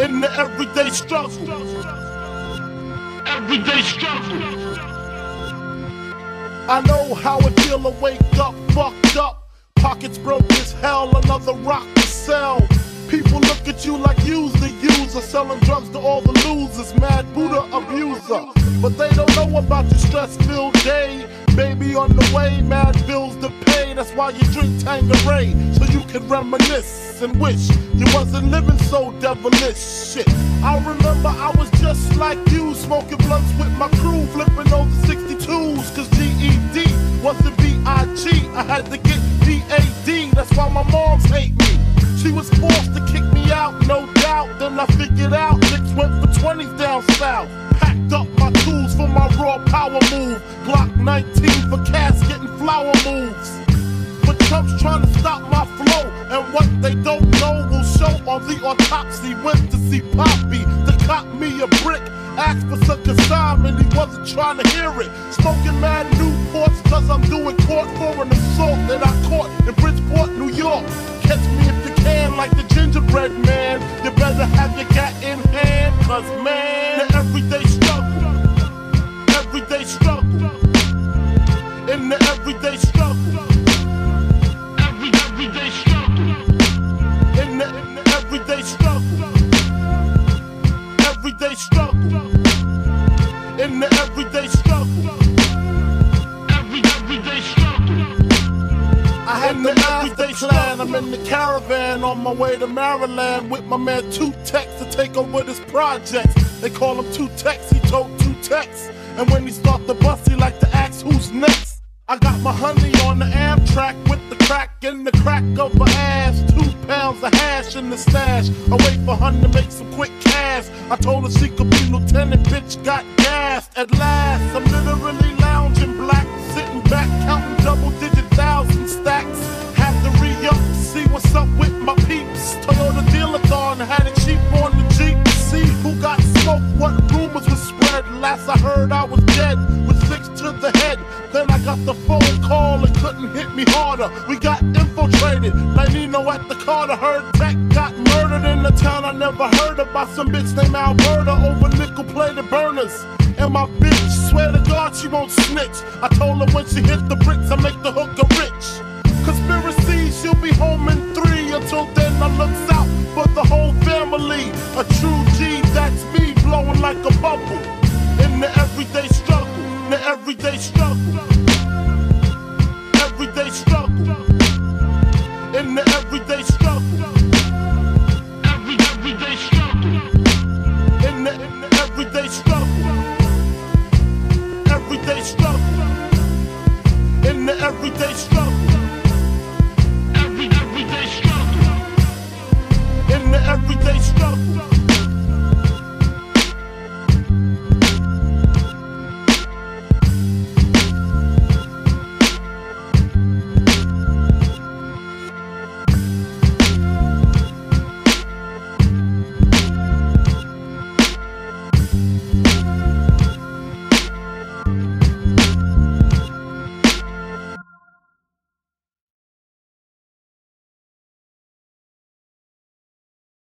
in the everyday struggle. Everyday struggle. I know how it feel to wake up fucked up. Pockets broke as hell, another rock to sell. People look at you like you's the user, selling drugs to all the losers, mad Buddha abuser. But they don't know about your stress-filled day. Baby on the way, mad bills to pay. That's why you drink Tanqueray, so you can reminisce and wish you wasn't living so devilish. Shit, I remember I was just like you, smoking blunts with my crew, flipping over 62s, cause GED wasn't B-I-G. I had to get D-A-D, that's why my moms hate me. She was forced to kick me out, no doubt. Then I figured out chicks went for 20s down south. Packed up my tools for my raw power move. Glock 19 for cash getting flower moves. But Trump's trying to stop my. And what they don't know will show on the autopsy. Went to see Poppy to cop me a brick. Asked for such some consignment, he wasn't trying to hear it. Smoking mad Newports, cause I'm doing court for an assault that I caught in Bridgeport, New York. Catch me if you can, like the gingerbread man. You better have your cat in hand, cause man, the everyday struggle. Everyday struggle. Everyday struggle. In the everyday struggle. Every, everyday struggle. I had the master plan. I'm in the caravan on my way to Maryland with my man Two Tex to take over this project. They call him Two Tex, he told Two Tex. And when he start the bus, he like to ask who's next. I got my honey on the Amtrak with the crack in the crack of. Two pounds of hash in the stash. I wait for her to make some quick cash. I told her she could be lieutenant, bitch got gassed. At last, I'm literally lounging black, sitting back, counting double digit thousand stacks. Have to re up, see what's up with my peeps. Toyota dealer thon had it cheap on the Jeep. See who got smoked, what rumors was spread. Last I heard, I was dead with six to the head. Then I got the phone call and couldn't hit me harder. We got infiltrated. Nino at the Carter heard Tech got murdered in the town I never heard about. Some bitch named Alberta over nickel plated burners. And my bitch, swear to God, she won't snitch. I told her when she hit the bricks, I make the hooker rich. Conspiracy, she'll be home in three. Until then, I looks out for the whole family. A true G, In the everyday struggle. Every, everyday struggle. In the, in the everyday struggle. Everyday struggle. In the everyday struggle.